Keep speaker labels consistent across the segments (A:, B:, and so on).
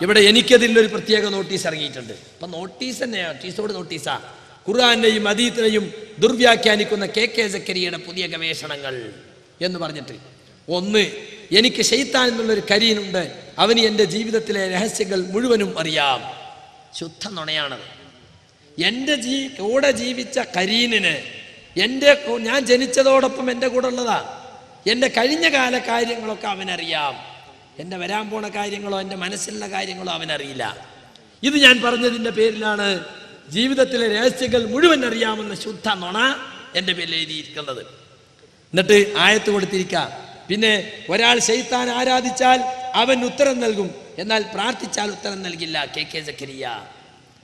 A: ഇവിടെ എനിക്കതിൽ ഒരു പ്രത്യേക നോട്ടീസ് ഇറങ്ങിയിട്ടുണ്ട്. അപ്പൊ നോട്ടീസ് തന്നെയാണ് നോട്ടീസോട് നോട്ടീസാ. ഖുർആാനെയും അതീത്തിനെയും ദുർവ്യാഖ്യാനിക്കുന്ന കെ കെ ജക്കരിയുടെ പുതിയ ഗവേഷണങ്ങൾ എന്ന് പറഞ്ഞിട്ട്. ഒന്ന് എനിക്ക് ഷെയ്ത്താൻ എന്നുള്ളൊരു കരീനുണ്ട്. അവന് എന്റെ ജീവിതത്തിലെ രഹസ്യങ്ങൾ മുഴുവനും അറിയാം. ശുദ്ധ നുണയാണത്. എന്റെ ജീ കൂടെ ജീവിച്ച കരീനിന് എന്റെ ഞാൻ ജനിച്ചതോടൊപ്പം എന്റെ കൂടെ ഉള്ളതാ. എന്റെ കഴിഞ്ഞ കാല കാര്യങ്ങളൊക്കെ അവനറിയാം. എന്റെ വരാൻ പോണ കാര്യങ്ങളോ എന്റെ മനസ്സിലുള്ള കാര്യങ്ങളോ അവനറിയില്ല. ഇത് ഞാൻ പറഞ്ഞതിന്റെ പേരിലാണ് ജീവിതത്തിലെ രഹസ്യങ്ങൾ മുഴുവൻ അറിയാമെന്ന ശുദ്ധ നുണ എന്റെ പേരിൽ എഴുതിയിരിക്കുന്നത്. എന്നിട്ട് ആയത്ത് കൊടുത്തിരിക്കുക പിന്നെ ഒരാൾ ശൈത്താൻ ആരാധിച്ചാൽ അവൻ ഉത്തരം നൽകും. എന്നാൽ പ്രാർത്ഥിച്ചാൽ ഉത്തരം നൽകില്ല കെ കെ ജക്കരിയ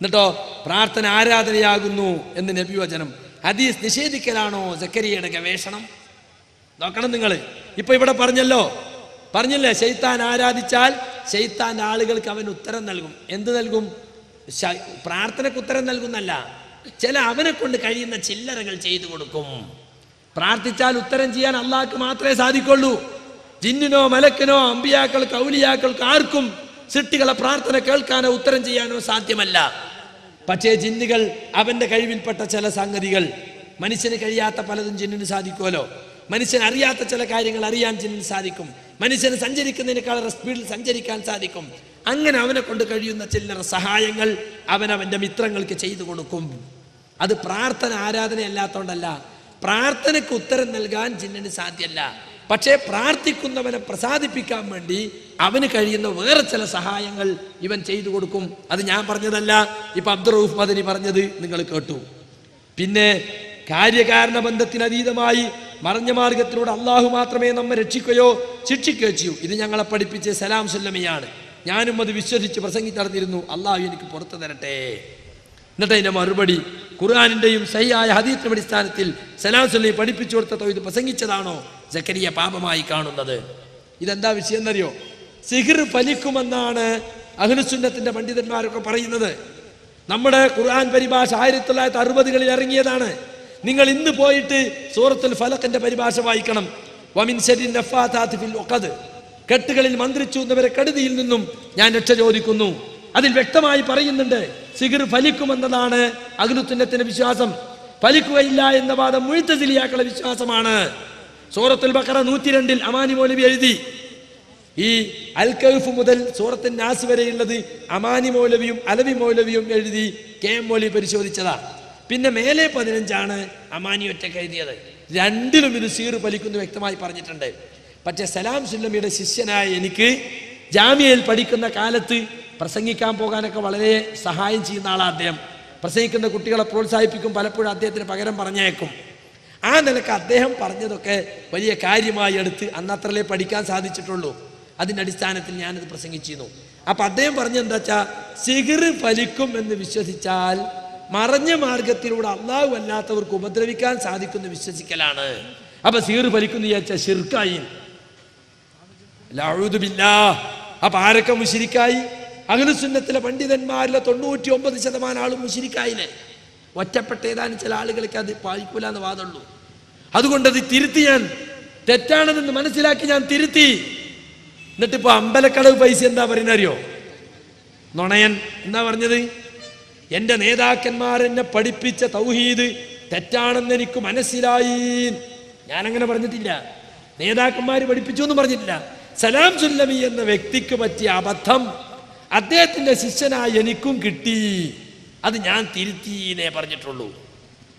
A: എന്നിട്ടോ പ്രാർത്ഥന ആരാധനയാകുന്നു എന്ന് നബിവചനം ഹദീസ് നിഷേധിക്കലാണോ ജക്കരിയയുടെ ഗവേഷണം? നോക്കണം നിങ്ങൾ ഇപ്പൊ ഇവിടെ പറഞ്ഞല്ലോ പറഞ്ഞില്ലേ ശൈത്താൻ ആരാധിച്ചാൽ ശൈത്താൻ ആളുകൾക്ക് അവൻ ഉത്തരം നൽകും. എന്ത് നൽകും? പ്രാർത്ഥനയ്ക്ക് ഉത്തരം നൽകുന്നല്ല. ചില അവനെ കൊണ്ട് കഴിയുന്ന ചില്ലറകൾ ചെയ്തു കൊടുക്കും. പ്രാർത്ഥിച്ചാൽ ഉത്തരം ചെയ്യാൻ അള്ളാഹ്ക്ക് മാത്രമേ സാധിക്കുള്ളൂ. ജിന്നിനോ മലക്കിനോ അമ്പിയാക്കൾക്ക് ഔലിയാക്കൾക്ക് ആർക്കും സിട്ടികളെ പ്രാർത്ഥന കേൾക്കാനോ ഉത്തരം ചെയ്യാനോ സാധ്യമല്ല. പക്ഷേ ജിന്നുകൾ അവന്റെ കഴിവിൽപ്പെട്ട ചില സംഗതികൾ മനുഷ്യന് കഴിയാത്ത പലതും ജിന്നിന് സാധിക്കുമല്ലോ. മനുഷ്യൻ അറിയാത്ത ചില കാര്യങ്ങൾ അറിയാൻ ജിന്നിന് സാധിക്കും. മനുഷ്യന് സഞ്ചരിക്കുന്നതിനേക്കാളേറെ സ്പീഡിൽ സഞ്ചരിക്കാൻ സാധിക്കും. അങ്ങനെ അവനെ കൊണ്ട് കഴിയുന്ന ചില്ലറ സഹായങ്ങൾ അവൻ അവന്റെ മിത്രങ്ങൾക്ക് ചെയ്തു കൊടുക്കും. അത് പ്രാർത്ഥന ആരാധന അല്ലാത്തതുകൊണ്ടല്ല പ്രാർത്ഥനയ്ക്ക് ഉത്തരം നൽകാൻ ജിന്നിന് സാധ്യമല്ല പക്ഷേ പ്രാർത്ഥിക്കുന്നവനെ പ്രസാദിപ്പിക്കാൻ വേണ്ടി അവന് കഴിയുന്ന വേറെ ചില സഹായങ്ങൾ ഇവൻ ചെയ്തു കൊടുക്കും. അത് ഞാൻ പറഞ്ഞതല്ല. ഇപ്പൊ അബ്ദുറൂഫ് മദനി പറഞ്ഞത് നിങ്ങൾ കേട്ടു. പിന്നെ കാര്യകാരണ ബന്ധത്തിന് അതീതമായി മറഞ്ഞ മാർഗത്തിലൂടെ അള്ളാഹു മാത്രമേ നമ്മെ രക്ഷിക്കുകയോ ശിക്ഷിക്കുകയോ ചെയ്യൂ. ഇത് ഞങ്ങളെ പഠിപ്പിച്ച സലാം സുല്ലമിയാണ്. ഞാനും അത് വിശ്വസിച്ച് പ്രസംഗിച്ച് നടന്നിരുന്നു അള്ളാഹു എനിക്ക് പുറത്തു തരട്ടെ. എന്നിട്ട് അതിന്റെ മറുപടി ഖുർആാനിന്റെയും സഹിയായ ഹദീത്തിന്റെ അടിസ്ഥാനത്തിൽ സലാം സുല്ലി പഠിപ്പിച്ചു കൊടുത്ത ഇത് പ്രസംഗിച്ചതാണോ? ജക്കരിയ പാപമായി കാണുന്നത്. ഇതെന്താ വിഷയം എന്നറിയോ? സിഹിർ ഫലിക്കുമെന്നാണ് അഹ്ലുസുന്നത്തിന്റെ പണ്ഡിതന്മാരൊക്കെ പറയുന്നത്. നമ്മുടെ ഖുർആൻ പരിഭാഷ ആയിരത്തി തൊള്ളായിരത്തി അറുപതുകളിൽ ഇറങ്ങിയതാണ്. നിങ്ങൾ ഇന്ന് പോയിട്ട് സൂറത്തുൽ ഫലഖിന്റെ പരിഭാഷ വായിക്കണം. വമിൻ ഫിൽ. കെട്ടുകളിൽ മന്ത്രിച്ചു എന്നവരെ കെടുതിയിൽ നിന്നും ഞാൻ രക്ഷ ചോദിക്കുന്നു. അതിൽ വ്യക്തമായി പറയുന്നുണ്ട് സിഗിർ ഫലിക്കുമെന്നതാണ് അഗ്നുത്തുന്നത്തിന്റെ വിശ്വാസം. ഫലിക്കുകയില്ല എന്ന വാദം മുഴുത്തസിലിയാക്കളുടെ വിശ്വാസമാണ്. സൂറത്തുൽ ബക്കറ നൂറ്റിരണ്ടിൽ അമാനി മൗലവി എഴുതി ഈ അൽ കൗഫ് മുതൽ സൂറത്തിൻ നാസ് വരെയുള്ളത് അമാനി മൗലവിയും അലവി മൗലവിയും എഴുതി കെ എം മൗലി പരിശോധിച്ചതാ. പിന്നെ മേലെ പതിനഞ്ചാണ് അമാനി ഒറ്റ എഴുതിയത്. രണ്ടിലും ഇത് സീർ പലിക്കുന്നു വ്യക്തമായി പറഞ്ഞിട്ടുണ്ട്. പക്ഷേ സലാം സുല്ലമിയുടെ ശിഷ്യനായ എനിക്ക് ജാമ്യയിൽ പഠിക്കുന്ന കാലത്ത് പ്രസംഗിക്കാൻ പോകാനൊക്കെ വളരെ സഹായം ചെയ്യുന്ന ആളാണ് അദ്ദേഹം. പ്രസംഗിക്കുന്ന കുട്ടികളെ പ്രോത്സാഹിപ്പിക്കും പലപ്പോഴും അദ്ദേഹത്തിന് പകരം പറഞ്ഞേക്കും. ആ നിലയ്ക്ക് അദ്ദേഹം പറഞ്ഞതൊക്കെ വലിയ കാര്യമായി എടുത്ത് അന്നത്രലേ പഠിക്കാൻ സാധിച്ചിട്ടുള്ളൂ. അതിന്റെ അടിസ്ഥാനത്തിൽ ഞാനത് പ്രസംഗിച്ചിരുന്നു. അപ്പൊ അദ്ദേഹം പറഞ്ഞ വെച്ചാൽ സിഗിർ ഫലിക്കും എന്ന് വിശ്വസിച്ചാൽ മറഞ്ഞ മാർഗത്തിലൂടെ അള്ളാഹു അല്ലാത്തവർക്ക് ഉപദ്രവിക്കാൻ സാധിക്കുന്ന വിശ്വസിക്കലാണ്. അപ്പൊ സീർ ഫലിക്കുന്നു വിചാരിച്ച ഷിർക്കായി. അപ്പൊ ആരൊക്കെ മുഷിരിക്കായി? അഖിലുസുന്നത്തിലെ പണ്ഡിതന്മാരിലെ തൊണ്ണൂറ്റി ഒമ്പത് ശതമാനം ആളും മുഷിരിക്കായില്ലേ? ഒറ്റപ്പെട്ട ഏതാനും ചില ആളുകൾക്ക് അത് പാലിക്കൂല എന്ന് വാദമുള്ളൂ. അതുകൊണ്ട് അത് തിരുത്തി ഞാൻ തെറ്റാണെന്ന് മനസ്സിലാക്കി ഞാൻ തിരുത്തി. എന്നിട്ട് ഇപ്പൊ അമ്പലക്കടവ് പൈസ എന്താ പറയുന്നറിയോ? നുണയൻ. എന്താ പറഞ്ഞത്? എന്റെ നേതാക്കന്മാർ എന്നെ പഠിപ്പിച്ച തൗഹീദ് തെറ്റാണെന്ന് എനിക്ക് മനസ്സിലായി. ഞാനങ്ങനെ പറഞ്ഞിട്ടില്ല. നേതാക്കന്മാർ പഠിപ്പിച്ചു എന്ന് പറഞ്ഞിട്ടില്ല. സലാം സുല്ലമി എന്ന വ്യക്തിക്ക് പറ്റിയ അബദ്ധം അദ്ദേഹത്തിന്റെ ശിഷ്യനായി എനിക്കും കിട്ടി. അത് ഞാൻ തിരുത്തിന്നേ പറഞ്ഞിട്ടുള്ളൂ.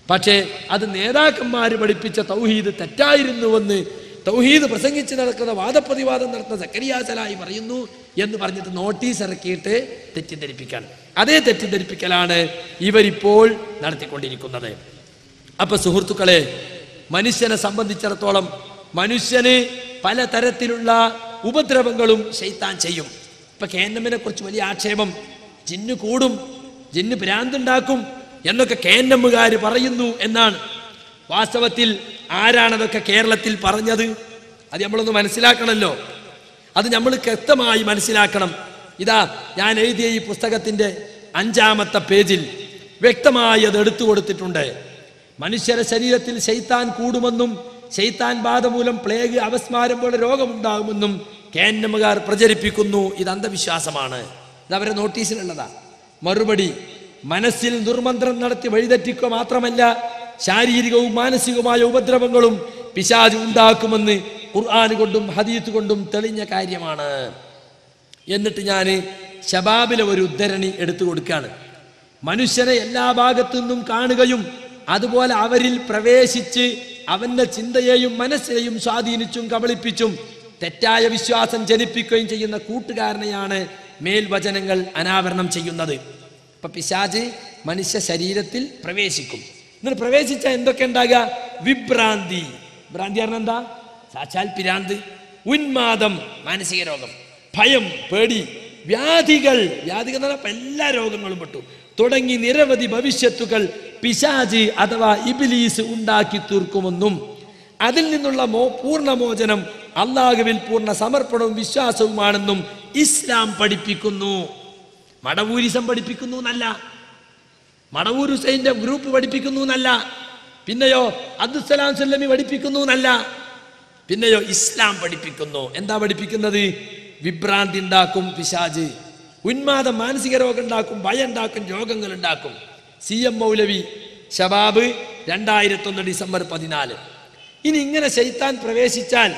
A: പക്ഷേ അത് നേതാക്കന്മാർ പഠിപ്പിച്ച തൗഹീദ് തെറ്റായിരുന്നുവെന്ന് തൗഹീദ് പ്രസംഗിച്ച് നടക്കുന്ന വാദപ്രതിവാദം നടത്തുന്ന സക്കരിയാസലായി പറയുന്നു എന്ന് പറഞ്ഞിട്ട് നോട്ടീസ് ഇറക്കിയിട്ട് തെറ്റിദ്ധരിപ്പിക്കാൻ. അതേ തെറ്റിദ്ധരിപ്പിക്കലാണ് ഇവരിപ്പോൾ നടത്തിക്കൊണ്ടിരിക്കുന്നത്. അപ്പൊ സുഹൃത്തുക്കളെ മനുഷ്യനെ സംബന്ധിച്ചിടത്തോളം മനുഷ്യന് പലതരത്തിലുള്ള ഉപദ്രവങ്ങളും ശൈത്താൻ ചെയ്യും. ഇപ്പൊ കേന്നമ്മിനെ കുറിച്ച് വലിയ ആക്ഷേപം ജിന്നു കൂടും ജിന്ന് ഭ്രാന്തുണ്ടാക്കും എന്നൊക്കെ കേന്നമ്മുകാർ പറയുന്നു എന്നാണ്. വാസ്തവത്തിൽ ആരാണതൊക്കെ കേരളത്തിൽ പറഞ്ഞത്? അത് നമ്മളൊന്ന് മനസ്സിലാക്കണമല്ലോ അത് നമ്മൾ വ്യക്തമായി മനസ്സിലാക്കണം. ഇതാ ഞാൻ എഴുതിയ ഈ പുസ്തകത്തിന്റെ അഞ്ചാമത്തെ പേജിൽ വ്യക്തമായി അത് എടുത്തു കൊടുത്തിട്ടുണ്ട്. മനുഷ്യരെ ശരീരത്തിൽ ശൈത്താൻ കൂടുമെന്നും ശൈത്താൻ ബാധ മൂലം പ്ലേഗ് അവസ്മാരം പോലെ രോഗമുണ്ടാകുമെന്നും കേന്നമുകാർ പ്രചരിപ്പിക്കുന്നു. ഇത് അന്ധവിശ്വാസമാണ്. ഇത് അവരെ നോട്ടീസിലുള്ളതാ. മറുപടി മനസ്സിൽ ദുർമന്ത്രം നടത്തി വഴിതെറ്റിക്കുക മാത്രമല്ല ശാരീരികവും മാനസികവുമായ ഉപദ്രവങ്ങളും പിശാജ് ഉണ്ടാക്കുമെന്ന് ഖുർആൻ കൊണ്ടും ഹദീത്ത് കൊണ്ടും തെളിഞ്ഞ കാര്യമാണ്. എന്നിട്ട് ഞാൻ ശബാബിലെ ഒരു ഉദ്ധരണി എടുത്തു കൊടുക്കുകയാണ്. മനുഷ്യനെ എല്ലാ ഭാഗത്തു നിന്നും കാണുകയും അതുപോലെ അവരിൽ പ്രവേശിച്ച് അവന്റെ ചിന്തയെയും മനസ്സിനെയും സ്വാധീനിച്ചും കബളിപ്പിച്ചും തെറ്റായ വിശ്വാസം ജനിപ്പിക്കുകയും ചെയ്യുന്ന കൂട്ടുകാരനെയാണ് മേൽവചനങ്ങൾ അനാവരണം ചെയ്യുന്നത്. ഇപ്പൊ പിശാജ് മനുഷ്യ ശരീരത്തിൽ പ്രവേശിക്കും. എന്നിട്ട് പ്രവേശിച്ച എന്തൊക്കെ ഉണ്ടാകുക? വിഭ്രാന്തി. ഭ്രാന്തി പറഞ്ഞ എന്താ? സാക്ഷാൽ പിരാന്ത്. ഉന്മാദം മാനസിക രോഗം. ഭയം പേടി വ്യാധികൾ. വ്യാധികൾ എന്ന് പറഞ്ഞാൽ എല്ലാ രോഗങ്ങളും പെട്ടു. തുടങ്ങി നിരവധി ഭവിഷ്യത്തുകൾ പിശാജ് അഥവാ ഇബിലീസ് ഉണ്ടാക്കി തീർക്കുമെന്നും അതിൽ നിന്നുള്ള മോ പൂർണമോചനം അള്ളാഹുവിൽ പൂർണ സമർപ്പണവും വിശ്വാസവുമാണെന്നും ഇസ്ലാം പഠിപ്പിക്കുന്നു. മടവൂരിസം പഠിപ്പിക്കുന്നു എന്നല്ല. മടവൂർ ഹുസൈന്റെ ഗ്രൂപ്പ് പഠിപ്പിക്കുന്നു എന്നല്ല. പിന്നെയോ അബ്ദുസലാം സല്ലമി പഠിപ്പിക്കുന്നു എന്നല്ല. പിന്നെയോ ഇസ്ലാം പഠിപ്പിക്കുന്നു. എന്താ പഠിപ്പിക്കുന്നത്? വിഭ്രാന്തി ഉണ്ടാക്കും പിശാജ്. ഉന്മാദം മാനസിക രോഗം ഉണ്ടാക്കും ഭയം ഉണ്ടാക്കും രോഗങ്ങൾ ഉണ്ടാക്കും. സി എം മൗലവി ഷബാബ് രണ്ടായിരത്തൊന്ന് ഡിസംബർ പതിനാല്. ഇനി ഇങ്ങനെ ശൈത്താൻ പ്രവേശിച്ചാൽ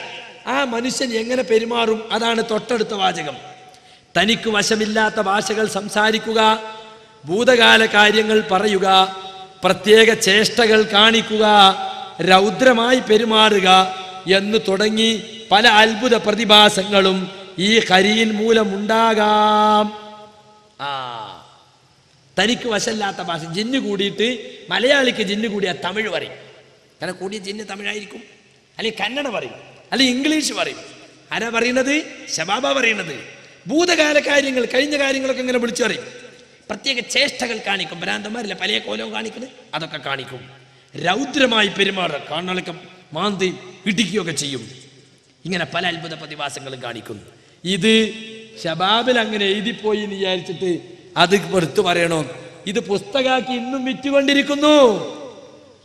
A: ആ മനുഷ്യൻ എങ്ങനെ പെരുമാറും? അതാണ് തൊട്ടടുത്ത വാചകം. തനിക്ക് വശമില്ലാത്ത ഭാഷകൾ സംസാരിക്കുക ഭൂതകാല കാര്യങ്ങൾ പറയുക പ്രത്യേക ചേഷ്ടകൾ കാണിക്കുക രൗദ്രമായി പെരുമാറുക എന്ന് തുടങ്ങി പല അത്ഭുത പ്രതിഭാസങ്ങളും ഈ കരിയിൻ മൂലമുണ്ടാകാം ആ തനിക്ക് വശമില്ലാത്ത ഭാഷ. ജിന്ന് കൂടിയിട്ട് മലയാളിക്ക് ജിന്ന് കൂടിയ തമിഴ് പറയും. കാരണം കൂടിയ ജിന്ന് തമിഴായിരിക്കും. അല്ലെങ്കിൽ കന്നഡ പറയും. അല്ലെങ്കിൽ ഇംഗ്ലീഷ് പറയും. ആരാ പറയുന്നത്? ശബാബ പറയുന്നത്. ഭൂതകാല കാര്യങ്ങൾ കഴിഞ്ഞ കാര്യങ്ങളൊക്കെ ഇങ്ങനെ വിളിച്ചു പറയും. പ്രത്യേക ചേഷ്ടകൾ കാണിക്കും. ഭ്രാന്തന്മാരില്ല? പല കോലവും കാണിക്കുന്നത് അതൊക്കെ കാണിക്കും. രൗദ്രമായി പെരുമാറുക കാണാനൊക്കെ മാന്തി ഇടിക്കുകയൊക്കെ ചെയ്യും. ഇങ്ങനെ പല അത്ഭുത പ്രതിഭാസങ്ങളും കാണിക്കുന്നു ഇത് ഷബാബിൽ അങ്ങനെ എഴുതിപ്പോയി എന്ന് വിചാരിച്ചിട്ട് അത് എടുത്തു പറയണോ. ഇത് പുസ്തകാക്കി ഇന്നും വിറ്റുകൊണ്ടിരിക്കുന്നു.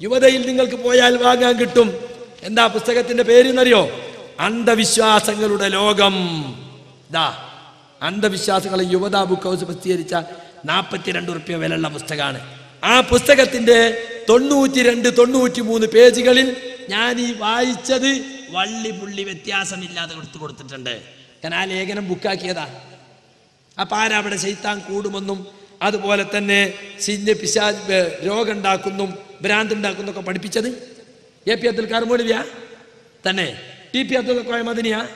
A: യുവതയിൽ നിങ്ങൾക്ക് പോയാൽ വാങ്ങാൻ കിട്ടും. എന്താ പുസ്തകത്തിന്റെ പേരെന്നറിയോ? അന്ധവിശ്വാസങ്ങളുടെ ലോകം. ദാ അന്ധവിശ്വാസങ്ങളെ യുവതാ ബുക്ക് ഹൗസ് പ്രസിദ്ധീകരിച്ച നാൽപ്പത്തിരണ്ട് റുപ്യ വിലയുള്ള പുസ്തകമാണ്. ആ പുസ്തകത്തിന്റെ തൊണ്ണൂറ്റി രണ്ട് തൊണ്ണൂറ്റി മൂന്ന് പേജുകളിൽ ഞാൻ ഈ വായിച്ചത് വള്ളി പുള്ളി വ്യത്യാസമില്ലാതെ കൊടുത്തു കൊടുത്തിട്ടുണ്ട്. കാരണം ആ ലേഖനം ബുക്കാക്കിയതാ അപ്പൊ ആരാ അവിടെ ശൈത്താൻ കൂടുമെന്നും അതുപോലെ തന്നെ സിഞ്ഞ് പിശാ രോഗം ഉണ്ടാക്കുന്നും ഭ്രാന്ത് ഉണ്ടാക്കുന്നൊക്കെ പഠിപ്പിച്ചത്? എ പി അബ്ദുൽ കാർമോലിയാ തന്നെ. ടി പി അബ്ദുൽ കോയ മദനിയ?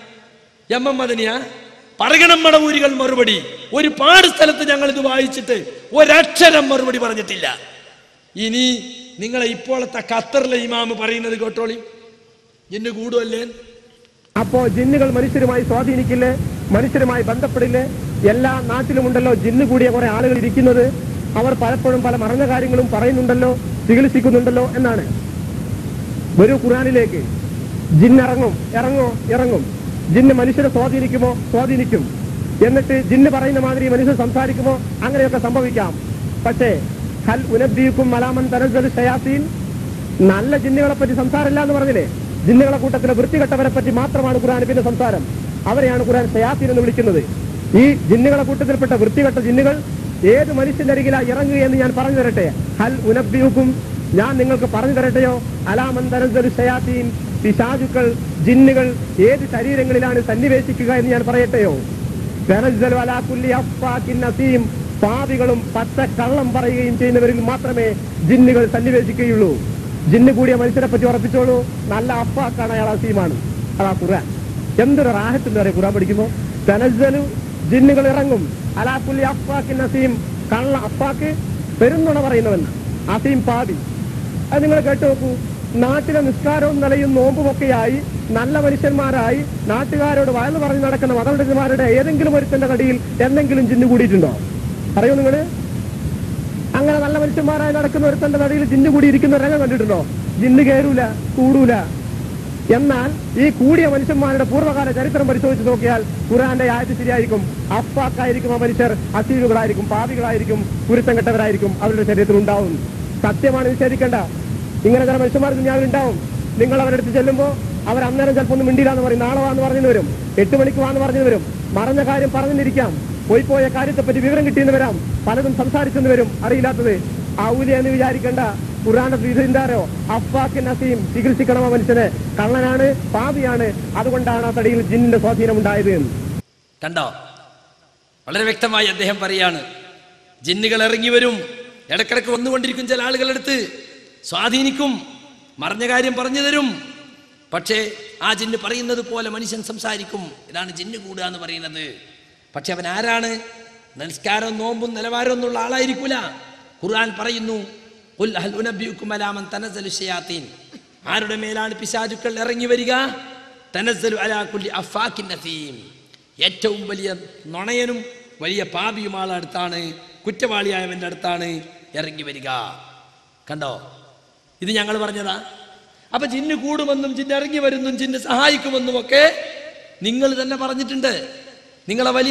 A: എം എം മദനിയ? പറയണം മടവൂരികൾ മറുപടി. ഒരുപാട് സ്ഥലത്ത് ഞങ്ങൾ ഇത് വായിച്ചിട്ട് ഒരക്ഷരം മറുപടി പറഞ്ഞിട്ടില്ല. ഇനി നിങ്ങളെ ഇപ്പോഴത്തെ ഖത്തറിലെ ഇമാമ് പറയുന്നത് കേട്ടോളി. ഇന്ന് കൂടുമല്ലേ
B: അപ്പോ ജിന്നുകൾ മനുഷ്യരുമായി സ്വാധീനിക്കില്ലേ? മനുഷ്യരുമായി ബന്ധപ്പെടില്ലേ? എല്ലാ നാട്ടിലും ഉണ്ടല്ലോ ജിന്ന് കൂടിയ കുറെ ആളുകൾ ഇരിക്കുന്നത്. അവർ പലപ്പോഴും പല മറഞ്ഞ കാര്യങ്ങളും പറയുന്നുണ്ടല്ലോ ചികിത്സിക്കുന്നുണ്ടല്ലോ എന്നാണ്. ഒരു ഖുറാനിലേക്ക് ജിന്നിറങ്ങും ഇറങ്ങോ ഇറങ്ങും. ജിന്ന് മനുഷ്യരെ സ്വാധീനിക്കുമോ? സ്വാധീനിക്കും. എന്നിട്ട് ജിന്ന് പറയുന്ന മാതിരി മനുഷ്യർ സംസാരിക്കുമോ? അങ്ങനെയൊക്കെ സംഭവിക്കാം. പക്ഷേ ഹൽ ഉനദ്ദീക്കും മലാമൻ തനസ്സൽ ഷയാസീൻ നല്ല ജിന്നുകളെ പറ്റി സംസാരമില്ല എന്ന് പറഞ്ഞില്ലേ? ജിന്നുകളെ കൂട്ടത്തിലെ വൃത്തികെട്ടവരെ പറ്റി മാത്രമാണ് ഖുർആൻ പിന്നെ സംസാരം. അവരെയാണ് ഖുർആൻ ഷയാസീൻ എന്ന് വിളിക്കുന്നത്. ഈ ജിന്നുകളെ കൂട്ടത്തിൽപ്പെട്ട വൃത്തികെട്ട ജിന്നുകൾ ഏത് മനുഷ്യന്റെ അരികിലാ ഇറങ്ങുക എന്ന് ഞാൻ പറഞ്ഞു തരട്ടെ? ഹൽ ഉനബ്ബിയുക്കും ഞാൻ നിങ്ങൾക്ക് പറഞ്ഞു തരട്ടെയോ? അലാമൻ തനസ്സൽ ഷയാസീൻ പിശാചുക്കൾ ജിന്നുകൾ ഏത് ശരീരങ്ങളിലാണ് സന്നിവേശിക്കുക എന്ന് ഞാൻ പറയട്ടെയോ? നസീം. പാപികളും പച്ച കള്ളം പറയുകയും ചെയ്യുന്നവരിൽ മാത്രമേ ജിന്നുകൾ സന്നിവേശിക്കുകയുള്ളൂ. ജിന്ന് കൂടിയ മനുഷ്യരെ പറ്റി ഉറപ്പിച്ചോളൂ. നല്ല അപ്പാക്കാണ് അയാൾ അസീമാണ്. അതാ ഖുർആൻ. എന്തൊരു റാഹത്തിന്റെ പറയാം. ഖുർആൻ തനസ്സലു ജിന്നുകൾ ഇറങ്ങും. അലാക്കുല്ലി അഫാക്കിൻ നസീം. കള്ള അപ്പാക്ക് പെരുന്നുണ പറയുന്നവൻ അസീം പാപി. അത് നിങ്ങൾ കേട്ടു നോക്കൂ. നാട്ടിലെ നിസ്കാരവും നിലയും നോമ്പുമൊക്കെയായി നല്ല മനുഷ്യന്മാരായി നാട്ടുകാരോട് വയന്ന് പറഞ്ഞു നടക്കുന്ന മതപണ്ഡിതന്മാരുടെ ഏതെങ്കിലും ഒരുത്തന്റെ കടിയിൽ എന്തെങ്കിലും ചിന്നു കൂടിയിട്ടുണ്ടോ? അറിയോ നിങ്ങൾ അങ്ങനെ നല്ല മനുഷ്യന്മാരായി നടക്കുന്ന ഒരുത്തന്റെ നടിയിൽ ചിന്നു കൂടിയിരിക്കുന്ന രംഗം കണ്ടിട്ടുണ്ടോ? ജിന്ന് കയറൂല കൂടൂല. എന്നാൽ ഈ കൂടിയ മനുഷ്യന്മാരുടെ പൂർവകാല ചരിത്രം പരിശോധിച്ച് നോക്കിയാൽ ഖുറാന്റെ ആയത് ശരിയായിരിക്കും. അപ്പാക്കായിരിക്കും ആ മനുഷ്യർ അസീലുകളായിരിക്കും പാപികളായിരിക്കും കുരുത്തം കെട്ടവരായിരിക്കും അവരുടെ ശരീരത്തിൽ ഉണ്ടാവും സത്യമാണ് നിഷേധിക്കേണ്ട ഇങ്ങനെ ചില മനുഷ്യന്മാർ ഉണ്ടാവും. നിങ്ങൾ അവരുടെ അടുത്ത് ചെല്ലുമ്പോൾ അവർ അന്നേരം ചിലപ്പോൾ ഒന്നും മിണ്ടില്ല എന്ന് പറയും. നാളെ വാന്ന് പറഞ്ഞു വരും. എട്ട് മണിക്ക് വാന്ന് പറഞ്ഞു വരും. മറഞ്ഞ കാര്യം പറഞ്ഞിരിക്കാം. പോയി പോയ കാര്യത്തെപ്പറ്റി വിവരം കിട്ടിയെന്ന് വരാം. പലതും സംസാരിച്ചെന്ന് വരും. അറിയില്ലാത്തത്. ഔലി എന്ന് വിചാരിക്കേണ്ട. ഖുറാന്റെ വിധിന്താരോ അഫാഖ് നസീം ചികിത്സിക്കണം ആ മനുഷ്യനെ. കള്ളനാണ് പാപിയാണ്. അതുകൊണ്ടാണ് ആ തടിയിൽ ജിന്നിന്റെ സ്വാധീനം ഉണ്ടായത്.
A: കണ്ടോ? വളരെ വ്യക്തമായി അദ്ദേഹം പറയാണ് ജിന്നുകൾ ഇറങ്ങി വരും. ഇടക്കിടക്ക് വന്നുകൊണ്ടിരിക്കും ചില ആളുകളെടുത്ത് സ്വാധീനിക്കും മറിഞ്ഞ കാര്യം പറഞ്ഞു തരും. പക്ഷേ ആ ജിന്ന് പറയുന്നത് പോലെ മനുഷ്യൻ സംസാരിക്കും. ഇതാണ് ജിന്ന് കൂടുക എന്ന് പറയുന്നത്. പക്ഷെ അവൻ ആരാണ്? നിസ്കാരം നോമ്പും നിലവാരവും എന്നുള്ള ആളായിരിക്കൂല. ഖുർആൻ പറയുന്നു. ആരുടെ മേലാണ് പിശാചുക്കൾ ഇറങ്ങി വരിക? നസീം ഏറ്റവും വലിയ നുണയനും വലിയ പാപിയുമാളടുത്താണ് കുറ്റവാളിയായവന്റെ അടുത്താണ് ഇറങ്ങി വരിക. കണ്ടോ? ഇത് ഞങ്ങൾ പറഞ്ഞതാ. അപ്പൊ ജിന്ന് കൂടുമെന്നും ജിന്ന് ഇറങ്ങി വരുന്നും ജിന്ന് സഹായിക്കുമെന്നും ഒക്കെ നിങ്ങൾ തന്നെ പറഞ്ഞിട്ടുണ്ട്. നിങ്ങളെ വലിയ